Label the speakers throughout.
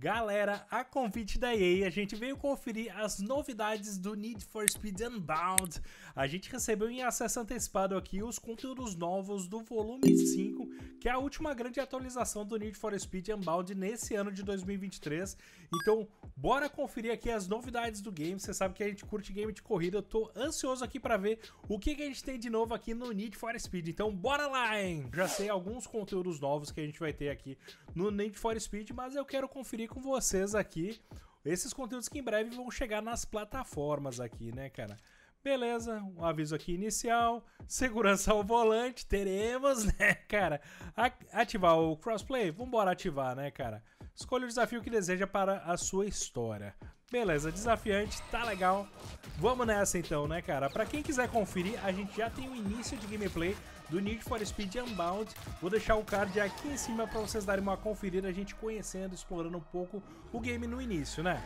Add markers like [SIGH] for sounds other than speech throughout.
Speaker 1: Galera, a convite da EA, a gente veio conferir as novidades do Need for Speed Unbound. A gente recebeu em acesso antecipado aqui os conteúdos novos do volume 5, que é a última grande atualização do Need for Speed Unbound nesse ano de 2023. Então, bora conferir aqui as novidades do game. Você sabe que a gente curte game de corrida, eu tô ansioso aqui para ver o que, que a gente tem de novo aqui no Need for Speed. Então, bora lá, hein? Já sei alguns conteúdos novos que a gente vai ter aqui no Need for Speed, mas eu quero conferir com vocês aqui esses conteúdos que em breve vão chegar nas plataformas aqui, né, cara? Beleza, um aviso aqui inicial, segurança ao volante, teremos, [LAUGHS] né, cara? Ativar o crossplay? Vambora ativar, né, cara? Escolha o desafio que deseja para a sua história. Beleza, desafiante, tá legal. Vamos nessa então, né, cara? Pra quem quiser conferir, a gente já tem o início de gameplay do Need for Speed Unbound. Vou deixar o card aqui em cima para vocês darem uma conferida, a gente conhecendo, explorando um pouco o game no início, né?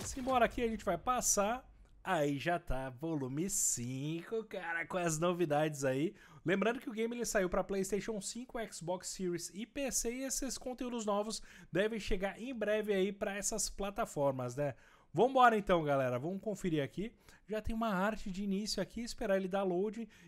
Speaker 1: Simbora aqui, a gente vai passar Aí já tá, volume 5, cara, com as novidades aí. Lembrando que o game ele saiu para PlayStation 5, Xbox Series e PC e esses conteúdos novos devem chegar em breve aí para essas plataformas, né? Vambora então, galera. Vamos conferir aqui. Já tem uma arte de início aqui, esperar ele dar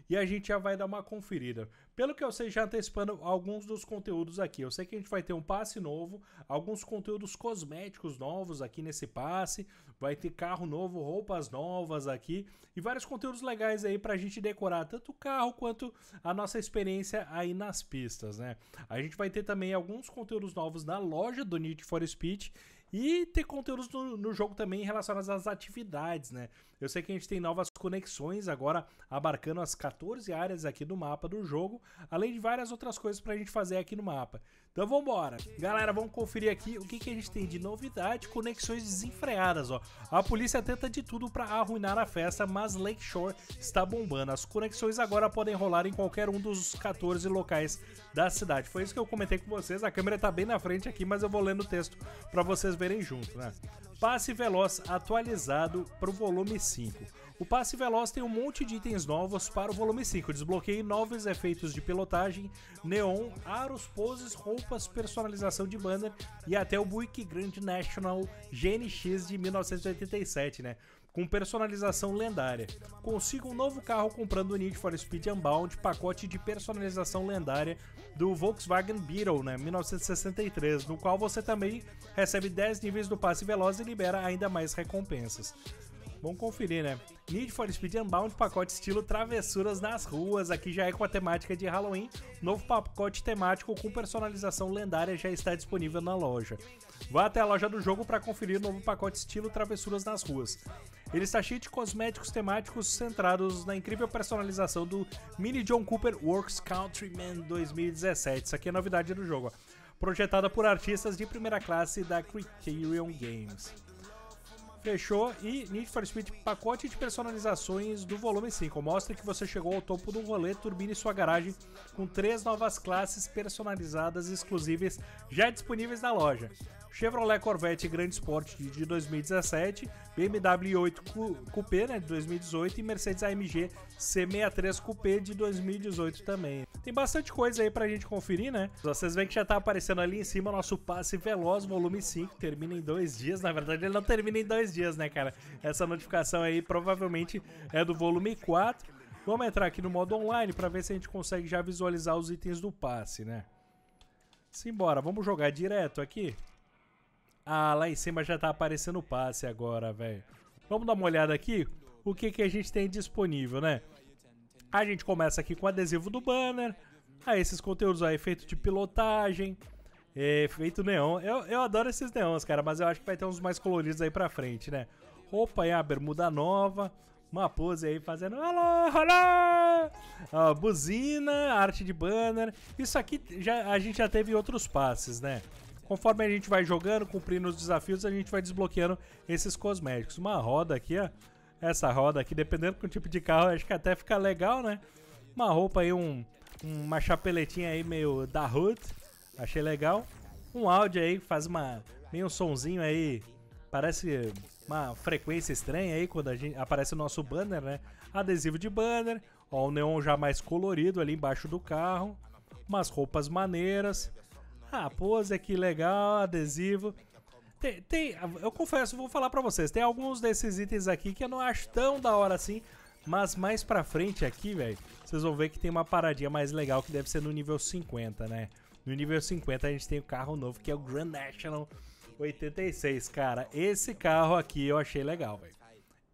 Speaker 1: e a gente já vai dar uma conferida. Pelo que eu sei, já antecipando alguns dos conteúdos aqui. Eu sei que a gente vai ter um passe novo, alguns conteúdos cosméticos novos aqui nesse passe. Vai ter carro novo, roupas novas aqui e vários conteúdos legais aí pra gente decorar tanto o carro quanto a nossa experiência aí nas pistas, né? A gente vai ter também alguns conteúdos novos na loja do Need for Speed e ter conteúdos no, no, jogo também relacionados às atividades, né? Eu sei que a gente tem novas conexões agora abarcando as 14 áreas aqui do mapa do jogo, além de várias outras coisas pra gente fazer aqui no mapa. Então vamos embora. Galera, vamos conferir aqui o que, que a gente tem de novidade, conexões desenfreadas, ó. A polícia tenta de tudo para arruinar a festa, mas Lakeshore está bombando. As conexões agora podem rolar em qualquer um dos 14 locais da cidade. Foi isso que eu comentei com vocês. A câmera tá bem na frente aqui, mas eu vou lendo o texto para vocês verem junto, né? Passe Veloz atualizado para o volume 5. O Passe Veloz tem um monte de itens novos para o volume 5. Desbloqueie novos efeitos de pilotagem, neon, aros, poses, roupas, personalização de banner e até o Buick Grand National GNX de 1987, né? com personalização lendária. Consiga um novo carro comprando o Need for Speed Unbound, pacote de personalização lendária do Volkswagen Beetle, né, 1963, no qual você também recebe 10 níveis do passe veloz e libera ainda mais recompensas. Vamos conferir, né? Need for Speed Unbound, pacote estilo travessuras nas ruas. Aqui já é com a temática de Halloween. Novo pacote temático com personalização lendária já está disponível na loja. Vá até a loja do jogo para conferir o novo pacote estilo travessuras nas ruas. Ele está cheio de cosméticos temáticos centrados na incrível personalização do Mini John Cooper Works Countryman 2017. Isso aqui é novidade do jogo. Projetada por artistas de primeira classe da Criterion Games. Fechou. E Need for Speed pacote de personalizações do volume 5. Mostra que você chegou ao topo do rolê, turbine sua garagem com três novas classes personalizadas exclusivas já disponíveis na loja. Chevrolet Corvette Grande Sport de 2017, BMW 8 Coupé né, de 2018 e Mercedes AMG C63 Coupé de 2018 também. Tem bastante coisa aí pra gente conferir, né? Vocês veem que já tá aparecendo ali em cima o nosso passe veloz, volume 5, termina em dois dias. Na verdade, ele não termina em dois dias, né, cara? Essa notificação aí provavelmente é do volume 4. Vamos entrar aqui no modo online para ver se a gente consegue já visualizar os itens do passe, né? Simbora, vamos jogar direto aqui. Ah, lá em cima já tá aparecendo o passe agora, velho. Vamos dar uma olhada aqui o que, que a gente tem disponível, né? A gente começa aqui com o adesivo do banner. Ah, esses conteúdos aí, efeito de pilotagem, efeito neon. Eu, eu adoro esses neons, cara, mas eu acho que vai ter uns mais coloridos aí pra frente, né? Roupa aí, a bermuda nova. Uma pose aí fazendo alô, alô! Ah, buzina, arte de banner. Isso aqui já, a gente já teve outros passes, né? Conforme a gente vai jogando, cumprindo os desafios, a gente vai desbloqueando esses cosméticos. Uma roda aqui, ó. Essa roda aqui, dependendo do tipo de carro, acho que até fica legal, né? Uma roupa aí, um, uma chapeletinha aí meio da Hood. Achei legal. Um áudio aí, faz uma meio um sonzinho aí. Parece uma frequência estranha aí quando a gente aparece o nosso banner, né? Adesivo de banner, ó, o neon já mais colorido ali embaixo do carro, umas roupas maneiras, ah, pose aqui legal, adesivo. Tem, tem, eu confesso, vou falar pra vocês, tem alguns desses itens aqui que eu não acho tão da hora assim, mas mais pra frente aqui, velho, vocês vão ver que tem uma paradinha mais legal que deve ser no nível 50, né? No nível 50 a gente tem o carro novo que é o Grand National 86, cara. Esse carro aqui eu achei legal, velho.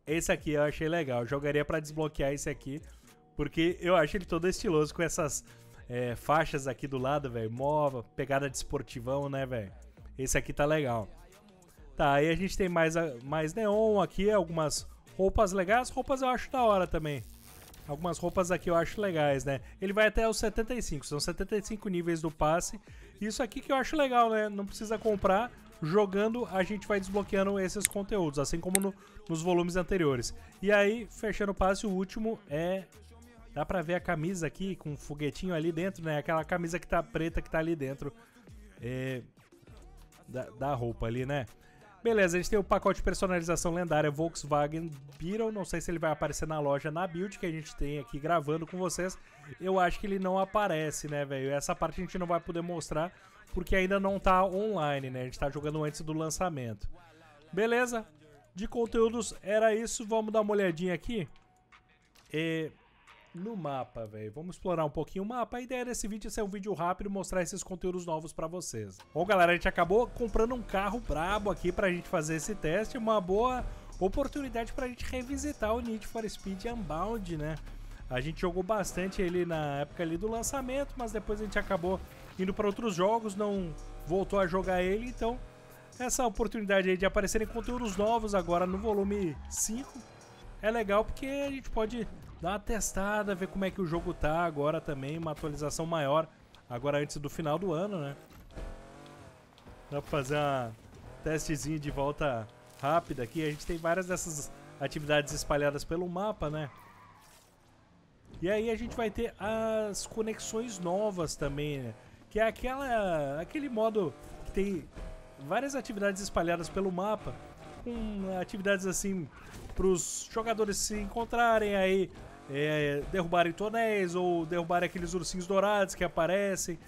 Speaker 1: Esse aqui eu achei legal. Eu jogaria pra desbloquear esse aqui, porque eu acho ele todo estiloso com essas é, faixas aqui do lado, velho. Mova, pegada de esportivão, né, velho? Esse aqui tá legal. Tá, aí a gente tem mais, mais neon aqui, algumas roupas legais. Roupas eu acho da hora também. Algumas roupas aqui eu acho legais, né? Ele vai até os 75, são 75 níveis do passe. Isso aqui que eu acho legal, né? Não precisa comprar. Jogando, a gente vai desbloqueando esses conteúdos, assim como no, nos volumes anteriores. E aí, fechando o passe, o último é... Dá pra ver a camisa aqui com um foguetinho ali dentro, né? Aquela camisa que tá preta que tá ali dentro. É... Da, da roupa ali, né? Beleza, a gente tem o pacote de personalização lendária Volkswagen Beetle. Não sei se ele vai aparecer na loja na build que a gente tem aqui gravando com vocês. Eu acho que ele não aparece, né, velho? Essa parte a gente não vai poder mostrar porque ainda não tá online, né? A gente tá jogando antes do lançamento. Beleza? De conteúdos era isso. Vamos dar uma olhadinha aqui. E no mapa, velho. Vamos explorar um pouquinho o mapa. A ideia desse vídeo é ser um vídeo rápido mostrar esses conteúdos novos pra vocês. Bom, galera, a gente acabou comprando um carro brabo aqui pra gente fazer esse teste. Uma boa oportunidade pra gente revisitar o Need for Speed Unbound, né? A gente jogou bastante ele na época ali do lançamento, mas depois a gente acabou indo para outros jogos, não voltou a jogar ele, então essa oportunidade aí de aparecerem conteúdos novos agora no volume 5 é legal porque a gente pode dar uma testada, ver como é que o jogo tá agora também, uma atualização maior, agora antes do final do ano, né? Dá pra fazer uma testezinho de volta rápida aqui. A gente tem várias dessas atividades espalhadas pelo mapa, né? E aí a gente vai ter as conexões novas também, né? Que é aquela, aquele modo que tem várias atividades espalhadas pelo mapa, com atividades assim para os jogadores se encontrarem aí, é, derrubarem tonéis ou derrubarem aqueles ursinhos dourados que aparecem,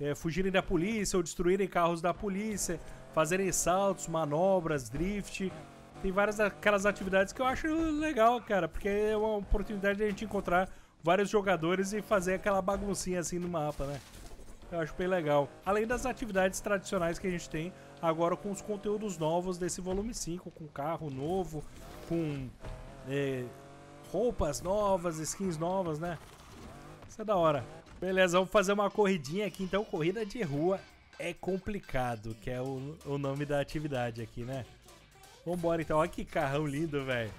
Speaker 1: é, fugirem da polícia ou destruírem carros da polícia, fazerem saltos, manobras, drift. Tem várias aquelas atividades que eu acho legal, cara, porque é uma oportunidade de a gente encontrar vários jogadores e fazer aquela baguncinha assim no mapa, né? Eu acho bem legal. Além das atividades tradicionais que a gente tem agora com os conteúdos novos desse volume 5, com carro novo, com é, roupas novas, skins novas, né? Isso é da hora. Beleza, vamos fazer uma corridinha aqui. Então, corrida de rua é complicado, que é o, o nome da atividade aqui, né? Vambora então. Olha que carrão lindo, velho.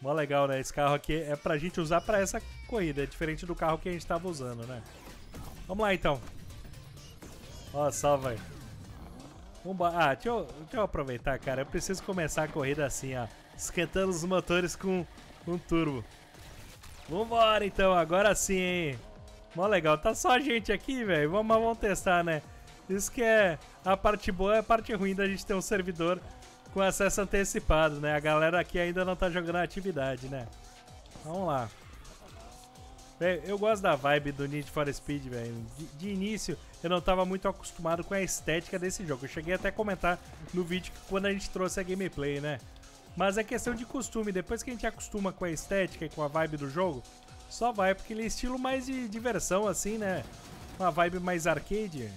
Speaker 1: Mó legal, né? Esse carro aqui é pra gente usar pra essa corrida. É diferente do carro que a gente tava usando, né? Vamos lá então. Olha só, velho. Vambora. Ah, deixa eu, deixa eu aproveitar, cara. Eu preciso começar a corrida assim, ó esquentando os motores com, com turbo. Vambora então, agora sim, hein? Mó legal, tá só a gente aqui, velho. Vamos, vamos testar, né? Isso que é a parte boa, é a parte ruim da gente ter um servidor com acesso antecipado, né? A galera aqui ainda não tá jogando atividade, né? Vamos lá. Eu gosto da vibe do Need for Speed, velho. De, de, início, eu não tava muito acostumado com a estética desse jogo. Eu cheguei até a comentar no vídeo quando a gente trouxe a gameplay, né? Mas é questão de costume. Depois que a gente acostuma com a estética e com a vibe do jogo, só vai, porque ele é estilo mais de diversão, assim, né? Uma vibe mais arcade.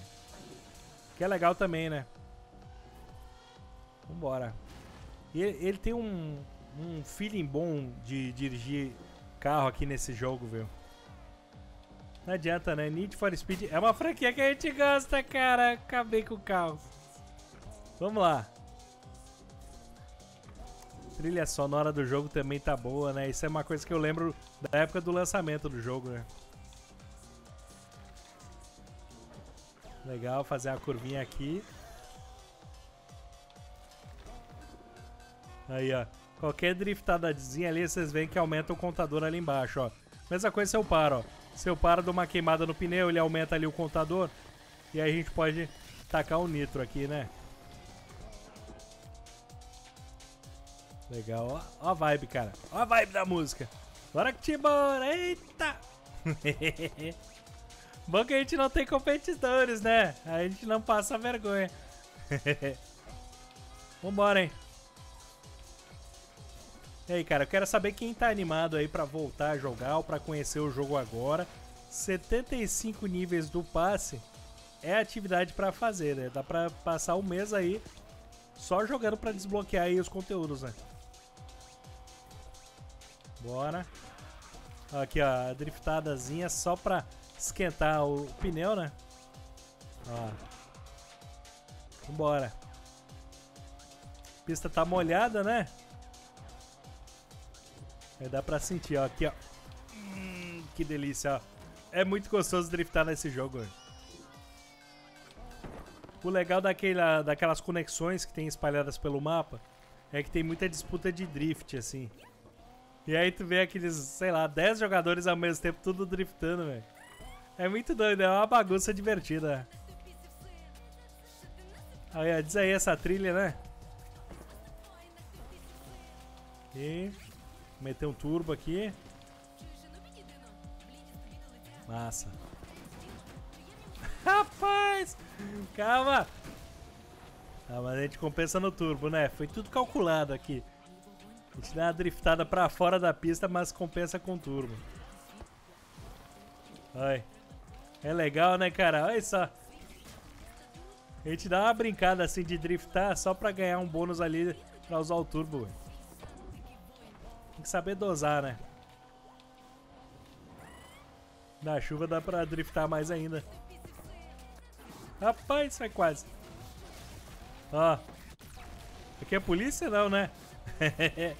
Speaker 1: Que é legal também, né? Vambora. Ele, ele tem um, um feeling bom de dirigir carro aqui nesse jogo, viu? Não adianta, né? Need for Speed é uma franquia que a gente gosta, cara. Acabei com o carro. Vamos lá. Trilha sonora do jogo também tá boa, né? Isso é uma coisa que eu lembro da época do lançamento do jogo, né? Legal fazer a curvinha aqui. Aí, ó. Qualquer driftadazinha ali, vocês veem que aumenta o contador ali embaixo, ó. Mesma coisa se eu paro, ó. Se eu paro de uma queimada no pneu, ele aumenta ali o contador. E aí a gente pode tacar o nitro aqui, né? Legal, ó, ó a vibe, cara. Ó a vibe da música. Bora que te bora, eita! [LAUGHS] Bom que a gente não tem competidores, né? A gente não passa vergonha. [LAUGHS] Vambora, hein? E aí, cara, eu quero saber quem tá animado aí pra voltar a jogar ou pra conhecer o jogo agora. 75 níveis do passe é atividade pra fazer, né? Dá pra passar um mês aí só jogando pra desbloquear aí os conteúdos, né? Bora. Aqui, ó, a driftadazinha só pra esquentar o pneu, né? Ó. Vambora. A pista tá molhada, né? Aí dá pra sentir, ó. Aqui, ó. Hum, que delícia, ó. É muito gostoso driftar nesse jogo. O legal daquela, daquelas conexões que tem espalhadas pelo mapa é que tem muita disputa de drift, assim. E aí tu vê aqueles, sei lá, 10 jogadores ao mesmo tempo, tudo driftando, velho. É muito doido, é uma bagunça divertida. Aí, ó, diz aí essa trilha, né? E meter um turbo aqui. Massa. [LAUGHS] Rapaz! Calma! Ah, mas a gente compensa no turbo, né? Foi tudo calculado aqui. A gente dá uma driftada pra fora da pista, mas compensa com turbo. Ai. É legal, né, cara? Olha só. A gente dá uma brincada assim de driftar só pra ganhar um bônus ali pra usar o turbo. Que saber dosar, né? Na chuva dá pra driftar mais ainda. Rapaz, vai quase. Ó. Aqui é polícia não, né? [LAUGHS]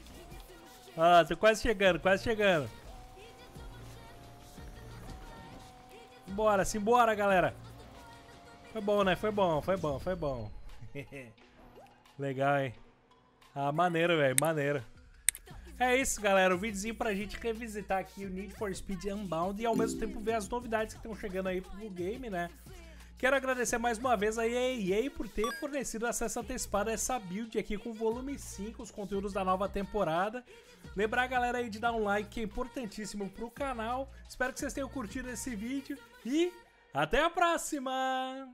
Speaker 1: Ó, tô quase chegando, quase chegando. Bora, simbora, galera. Foi bom, né? Foi bom, foi bom, foi bom. [LAUGHS] Legal, hein? Ah, maneiro, velho, maneiro. É isso, galera. O um videozinho pra gente revisitar aqui o Need for Speed Unbound e ao mesmo tempo ver as novidades que estão chegando aí pro game, né? Quero agradecer mais uma vez a EA por ter fornecido acesso antecipado a essa build aqui com o volume 5, os conteúdos da nova temporada. Lembrar a galera aí de dar um like que é importantíssimo pro canal. Espero que vocês tenham curtido esse vídeo e até a próxima!